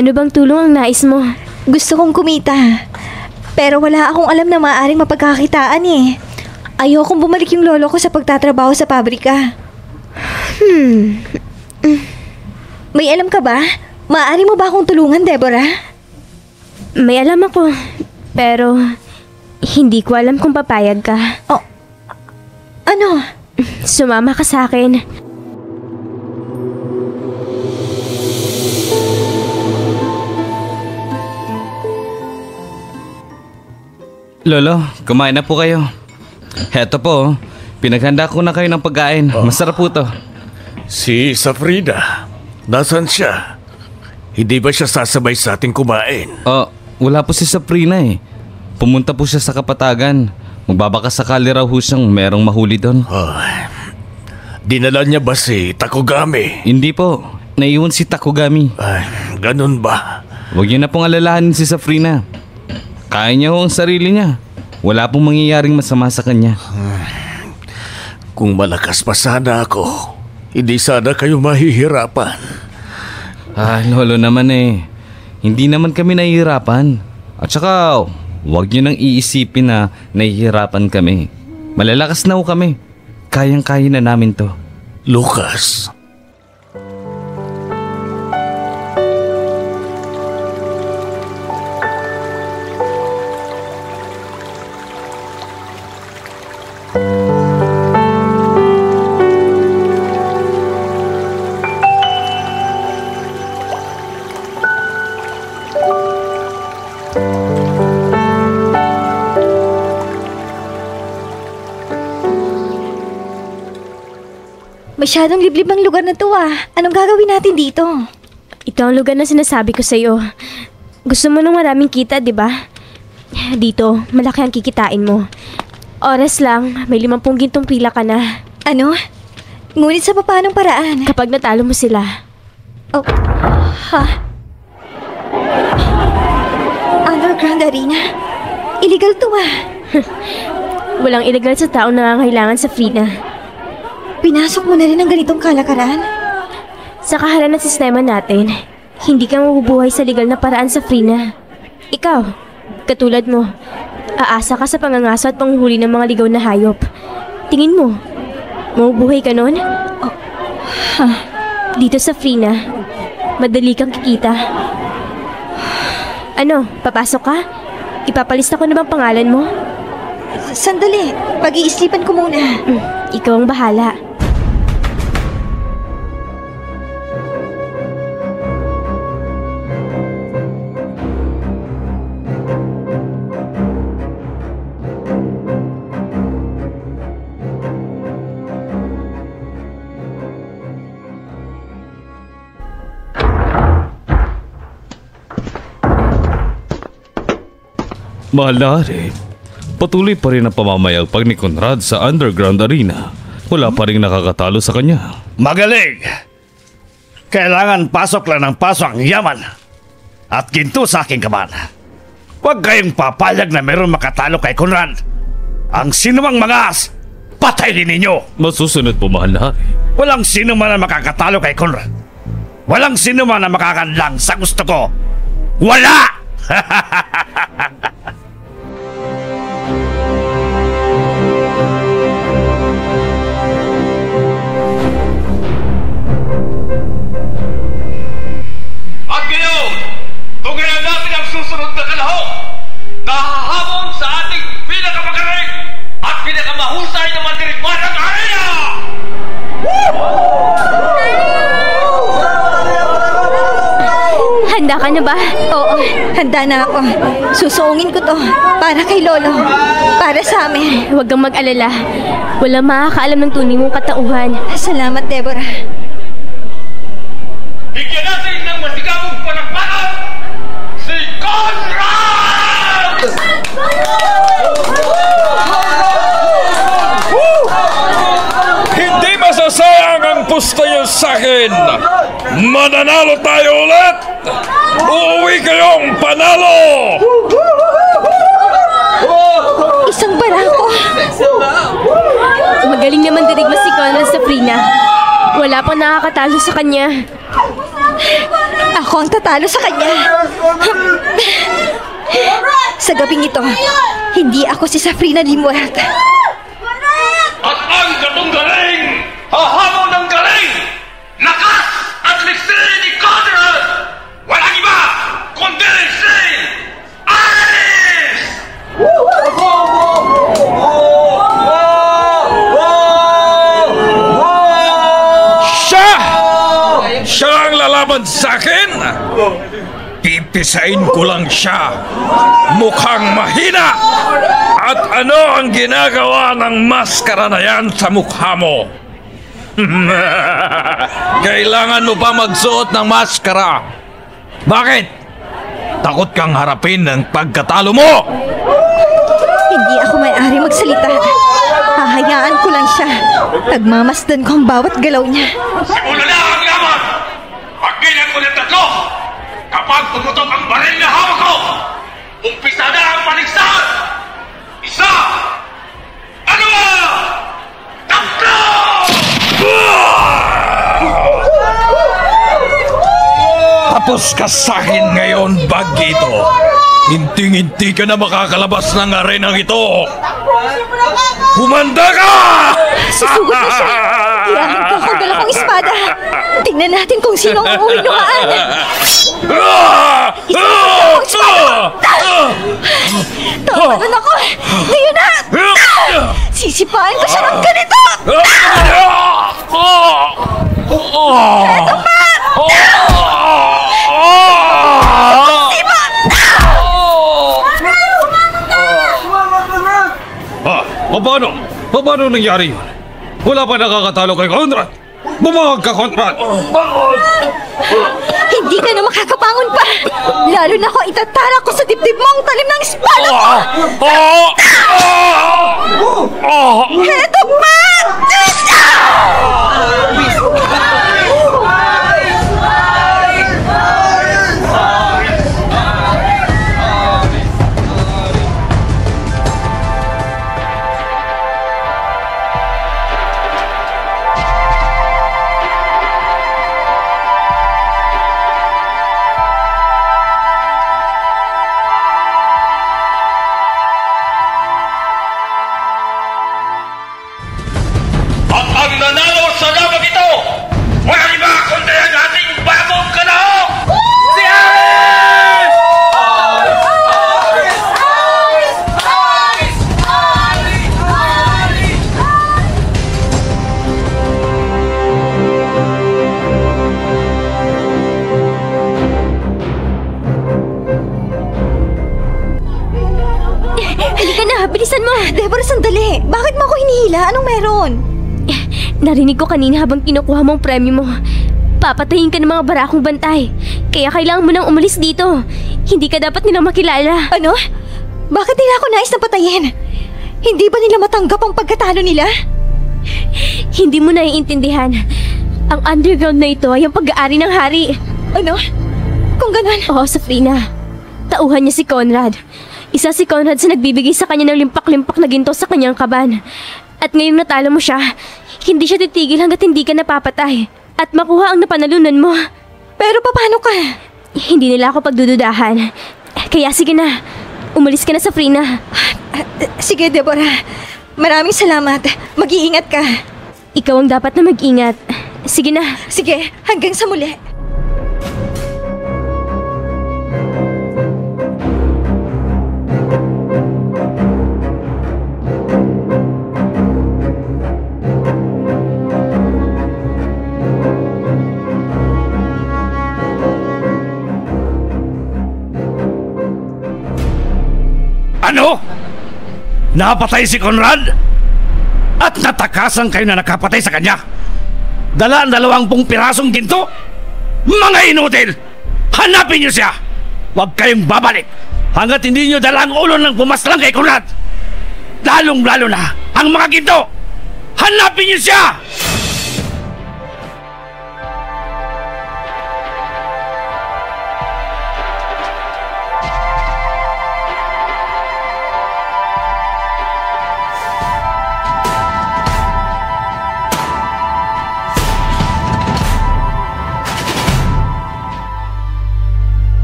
Ano bang tulong ang nais mo? Gusto kong kumita. Pero wala akong alam na maaaring mapagkakitaan eh. Ayokong bumalik yung lolo ko sa pagtatrabaho sa pabrika. Hmm. May alam ka ba? Maaari mo ba akong tulungan, Deborah? May alam ako. Pero, hindi ko alam kung papayag ka. Oh, ano? Sumama ka sa akin. Lolo, kumain na po kayo. Heto po, pinaghanda ko na kayo ng pagkain. Masarap po to. Si Safrida, nasan siya? Hindi ba siya sasabay sa ating kumain? Oh, wala po si Saprina eh. Pumunta po siya sa kapatagan. Magbabaka sakali raw ho siyang merong mahuli doon. Dinala niya ba si Takugami? Hindi po, naiwan si Takugami. Ay, ganun ba? Huwag niyo na pong alalahanin si Safrina. Kaya niya ho ang sarili niya. Wala pong mangyayaring masama sa kanya. Kung malakas pa sana ako, hindi sana kayo mahihirapan. Ah, lolo naman eh. Hindi naman kami nahihirapan. At saka, huwag niyo nang iisipin na nahihirapan kami. Malalakas na ho kami. Kayang-kaya na namin to. Lucas, Masyadong liblib ang lugar na to ah. Anong gagawin natin dito? Ito ang lugar na sinasabi ko sa'yo. Gusto mo ng maraming kita, di ba? Dito, malaki ang kikitain mo. Oras lang, may limampung gintong pila ka na. Ano? Ngunit sa papanong paraan? Kapag natalo mo sila. Oh, ha? Underground Arena? Illegal to ah. Walang illegal sa taong nangangailangan sa Frina. Pinasok mo na rin ang ganitong kalakaran? Sa kahalan ng sistema natin, hindi ka mabubuhay sa legal na paraan sa Frina. Ikaw, katulad mo, aasa ka sa pangangaso at panghuli ng mga ligaw na hayop. Tingin mo, mabubuhay ka nun? Oh, ha, dito sa Frina, madali kang kikita. Ano, papasok ka? Ipapalista ko na bang pangalan mo? Sandali, pag-iisipan ko muna. Mm, ikaw ang bahala. Mahal na hari, patuloy pa rin ang pamamayagpag ni Conrad sa underground arena. Wala pa rin nakakatalo sa kanya. Magaling! Kailangan pasok lang ng pasok ang yaman at ginto sa aking kaban. Huwag kayong papayag na meron makatalo kay Conrad. Ang sinumang mga as, patay din ninyo. Masusunod po mahal na hari. Walang sino man na makakatalo kay Conrad. Walang sino man na makakadlang sa gusto ko. Wala! na hahamon sa ating pinakamagaling at pinakamahusay na mandirigmatang arena! Handa ka na ba? Oo, handa na ako. Susuungin ko to. Para kay Lolo. Para sa amin. Huwag kang mag-alala. Walang makakaalam ng tunay mong katauhan. Salamat, Deborah. Bigyan natin ng masigabong panakpakan si Conrad! Hindi masasayang ang pusta niyo sa akin! Mananalo tayo ulit! Uuwi kayong panalo! Isang barako. Magaling naman dirigma si Conrad sa Frina. Wala pang nakakatalo sa kanya. Ako ang tatalo sa kanya. Sa gabing ito, hindi ako si Safrina Limuert. Pipisain ko lang siya. Mukhang mahina! At ano ang ginagawa ng maskara na yan sa mukha mo? Kailangan mo pa magsuot ng maskara. Bakit? Takot kang harapin ng pagkatalo mo! Hindi ako may-ari magsalita. Hahayaan ko lang siya. Pagmamasdan ko ang bawat galaw niya. Simula na ang laban! Pagbilang ko ng tatlo! Kapag tumutok ang baril na hawak ko, umpisa na ang paligsahan! Isa! Dalawa! Tatlo! Tapos ka sa akin ngayon, Bagito. Hinting-hinti ka na makakalabas ng arenang ito. Humanda ka! Susugot na siya. Iyahin ko ako dala kong espada. Tingnan natin kung sino ang uwinuhaan. Tawanan ako. Ngayon na. Sisipain ko siya ng ganito. Ah, paano? Paano nangyari yun? Wala pa nakakatalo kay Conrad. Bumawag ka, Conrad! Hindi ka na makakabangon pa. Lalo na ako itatara ko sa dibdib mo ang talim ng espada ko. Heto pa! Narinig ko kanina habang kinukuha mong premyo mo. Papatayin ka ng mga barakong bantay. Kaya kailangan mo nang umalis dito. Hindi ka dapat nilang makilala. Ano? Bakit nila ako nais na patayin? Hindi ba nila matanggap ang pagkatalo nila? Hindi mo naiintindihan. Ang underground na ito ay ang pag-aari ng hari. Ano? Kung ganun, Oo, Safrina. Tauhan niya si Conrad. Isa si Conrad sa nagbibigay sa kanya ng limpak-limpak na ginto sa kanyang kaban. At ngayong natalo mo siya, hindi siya titigil hanggat hindi ka napapatay. At makuha ang napanalunan mo. pero paano ka? Hindi nila ako pagdududahan. Kaya sige na, umalis ka na, Safrina. Ah, Sige, Deborah. Maraming salamat. Mag-iingat ka. Ikaw ang dapat na mag-ingat. Sige na. Sige, hanggang sa muli. Napatay si Conrad? At natakasan kayo na nakapatay sa kanya? Dala ang dalawang pong pirasong ginto? Mga inutil! Hanapin niyo siya! Huwag kayong babalik hanggat hindi niyo dala ang ulo ng pumaslang kay Conrad! Lalong-lalo na ang mga ginto! Hanapin niyo siya!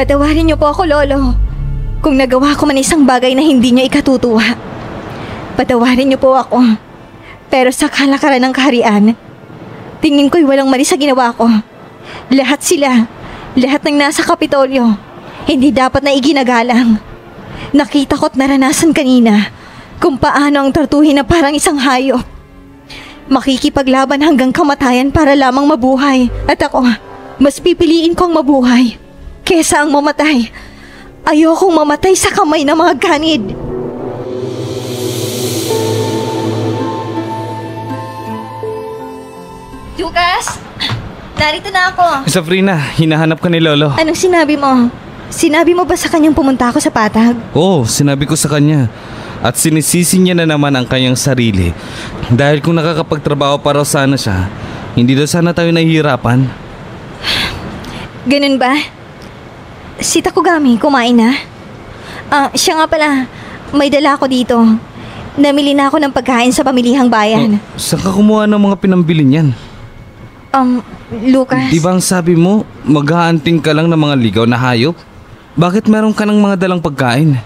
Patawarin niyo po ako, Lolo. Kung nagawa ko man isang bagay na hindi niyo ikatutuwa. Patawarin niyo po ako. Pero sa kalakaran ng kaharian, tingin ko'y walang mali sa ginawa ko. Lahat sila, lahat ng nasa Kapitolyo, hindi dapat na iginagalang. Nakita ko't naranasan kanina kung paano ang tortuhin na parang isang hayop. Makikipaglaban hanggang kamatayan para lamang mabuhay. At ako, mas pipiliin kong mabuhay kesa ang mamatay. Ayokong mamatay sa kamay ng mga ganid. Lucas! Narito na ako. Safrina, hinahanap ka ni Lolo. Anong sinabi mo? Sinabi mo ba sa kanyang pumunta ako sa patag? Oo, sinabi ko sa kanya. At sinisisi niya na naman ang kanyang sarili. Dahil kung nakakapagtrabaho para sana siya, hindi daw sana tayo nahihirapan. Ganun ba? Si Takugami, kumain na? Ah, siya nga pala, may dala ako dito. Namili na ako ng pagkain sa pamilihang bayan. Oh, saan ka kumuha ng mga pinambili niyan? Um, Lucas. Di ba ang sabi mo, maghahanting ka lang ng mga ligaw na hayop? Bakit meron ka ng mga dalang pagkain?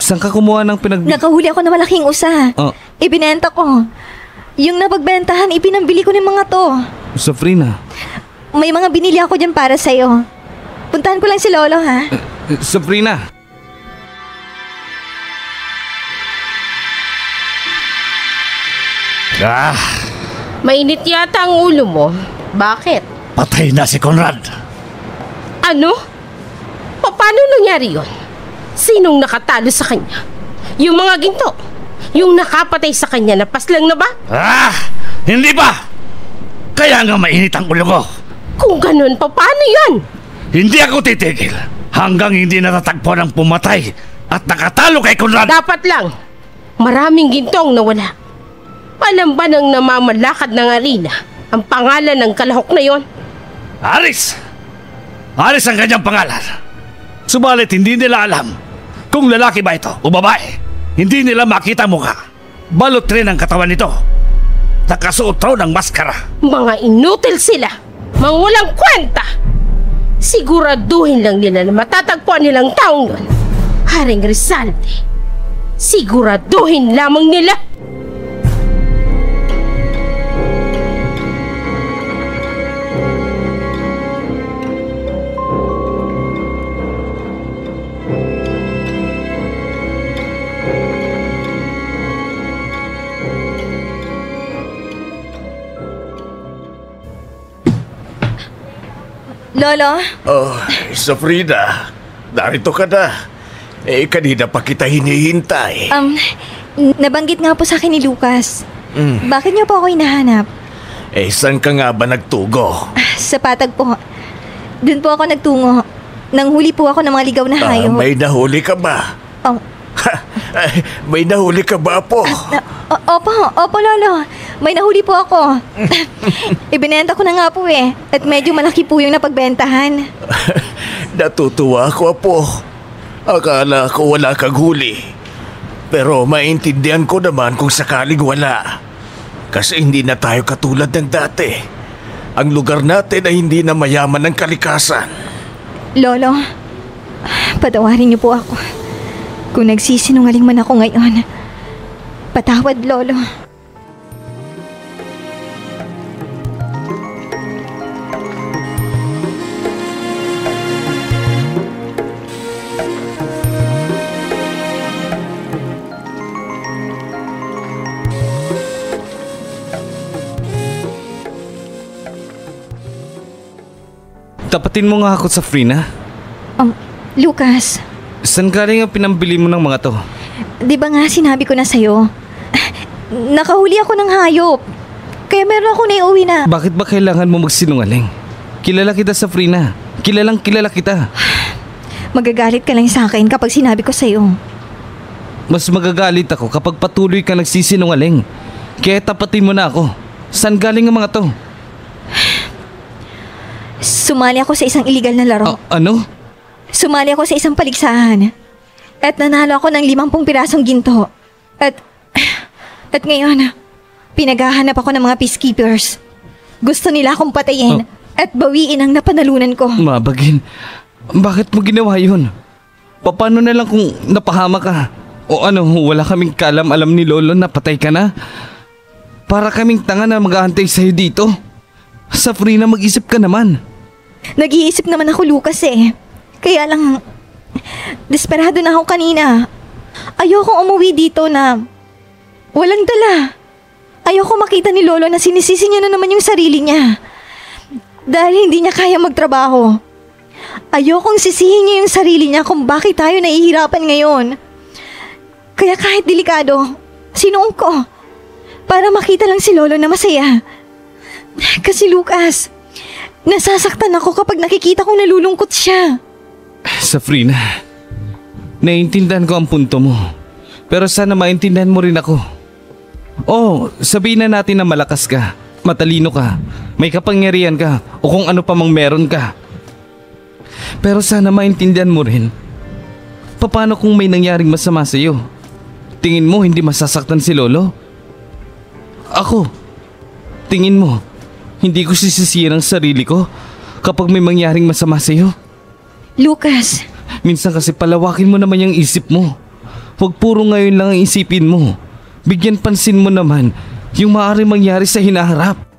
Saan ka kumuha ng pinag... Nakahuli ako na malaking usa. Oh. Ibinenta ko. Yung napagbentahan, ipinambili ko ng mga to. Safrina, May mga binili ako dyan para sa'yo. Puntahan ko lang si Lolo, ha? Safrina! Ah, Mainit yata ang ulo mo. Bakit? patay na si Conrad. Ano? Pa- Paano nangyari yon? Sinong nakatalo sa kanya? Yung mga ginto? Yung nakapatay sa kanya na paslang na ba? Ah, hindi ba? Kaya nga mainit ang ulo ko. Kung ganun, pa paano yan? Hindi ako titigil hanggang hindi natatagpo ng pumatay at nakatalo kay Conrad. Dapat lang. Maraming gintong nawala. Alam ba ng namamalakad ng arena ang pangalan ng kalahok na yon? Aris! Aris ang kanyang pangalan. Subalit hindi nila alam kung lalaki ba ito o babae. Hindi nila makita ang mukha. Balot rin ang katawan nito. Nakasuot raw ng maskara. Mga inutil sila. Mga walang kwenta. Siguraduhin lang nila na matatagpuan nilang taong yun. Haring Rizalde. Siguraduhin lamang nila. Lolo, Oh, Safrina, narito ka na. Eh, kanina pa kita hinihintay. um, nabanggit nga po sa akin ni Lucas. Mm. Bakit niyo po ako hinahanap? Eh, saan ka nga ba nagtugo? Ah, Sa patag po. Doon po ako nagtungo. Nanghuli po ako ng mga ligaw na Ah, hayop. may nahuli ka ba? Oh, Ay, may nahuli ka ba po? na- o- opo, opo lolo. May nahuli po ako. Ibinenta ko na nga po eh. At medyo malaki po yung napagbentahan. Natutuwa ako, Apo. Akala ko wala kang huli. Pero maintindihan ko naman kung sakaling wala. Kasi hindi na tayo katulad ng dati. Ang lugar natin ay hindi na mayaman ng kalikasan. Lolo, patawarin niyo po ako. Kung nagsisinungaling man ako ngayon. Patawad, Lolo. Tapatin mo nga ako sa Frina. Um, Lucas, Saan galing ang pinambili mo ng mga to? di ba nga sinabi ko na sa'yo? Nakahuli ako ng hayop. Kaya meron ako naiuwi na. Bakit ba kailangan mo magsinungaling? Kilala kita sa Frina. Kilalang kilala kita. Magagalit ka lang sa akin kapag sinabi ko sa'yo. Mas magagalit ako kapag patuloy ka nagsisinungaling. Kaya tapatin mo na ako. Saan galing ang mga to? Sumali ako sa isang illegal na laro. Ah, ano? Sumali ako sa isang paligsahan. At nanalo ako ng limampung pirasong ginto. At, at ngayon, pinaghahanap ako ng mga peacekeepers. Gusto nila akong patayin Oh. at bawiin ang napanalunan ko. Mabagin. Bakit mo ginawa yun? Paano na lang kung napahama ka? O ano, wala kaming kalam-alam ni Lolo na patay ka na? Para kaming tanga na mag-aantay sa'yo dito. Sa free na mag-isip ka naman. Nag-iisip naman ako, Lucas eh. Kaya lang, desperado na ako kanina. Ayoko umuwi dito na walang dala. Ayoko makita ni Lolo na sinisisi niya na naman yung sarili niya. Dahil hindi niya kaya magtrabaho. Ayokong sisihin niya yung sarili niya kung bakit tayo nahihirapan ngayon. Kaya kahit delikado, sinuong ko. Para makita lang si Lolo na masaya. Kasi Lucas, nasasaktan ako kapag nakikita kong nalulungkot siya. Safrina, naiintindihan ko ang punto mo. Pero sana maintindihan mo rin ako. Oh, sabihin na natin na malakas ka, matalino ka, may kapangyarihan ka, o kung ano pa mang meron ka. Pero sana maintindihan mo rin. Paano kung may nangyaring masama sa iyo? Tingin mo hindi masasaktan si Lolo? Ako, tingin mo, hindi ko sisisiyan ang sarili ko kapag may mangyaring masama sa iyo? Lucas, Minsan kasi palawakin mo naman yung isip mo. Huwag puro ngayon lang ang isipin mo. Bigyan pansin mo naman yung maaari mangyari sa hinaharap.